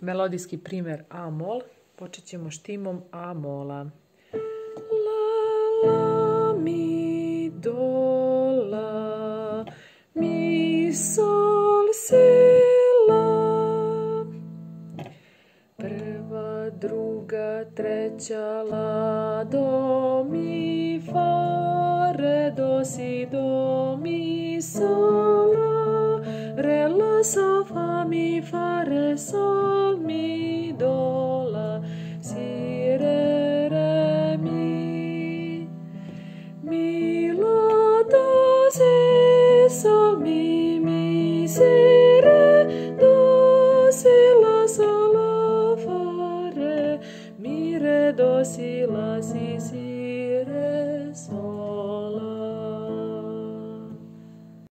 melodijski primjer A-mol. Počet ćemo štimom A-mola. La, mi, do, la, mi, sol, si, la. Prva, druga, treća, la, do, mi, fa, re, do, si, do, mi, sol, la, re, la, sol, fa, mi fa re sol mi do la si re re mi. Mi la do si sol mi mi si re do si la sol la fa re mi re do si la si si